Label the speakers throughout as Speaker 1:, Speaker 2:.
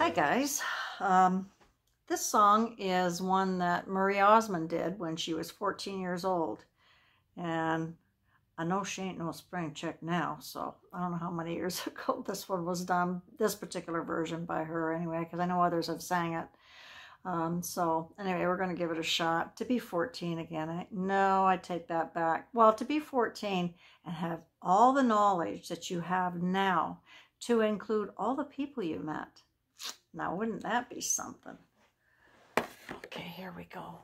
Speaker 1: Hi guys. Um, this song is one that Marie Osmond did when she was 14 years old. And I know she ain't no spring chick now, so I don't know how many years ago this one was done, this particular version by her anyway, because I know others have sang it. Um, so anyway, we're going to give it a shot. To be 14 again, I, no, I take that back. Well, to be 14 and have all the knowledge that you have now to include all the people you met. Now, wouldn't that be something? Okay, here we go.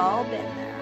Speaker 1: all been there.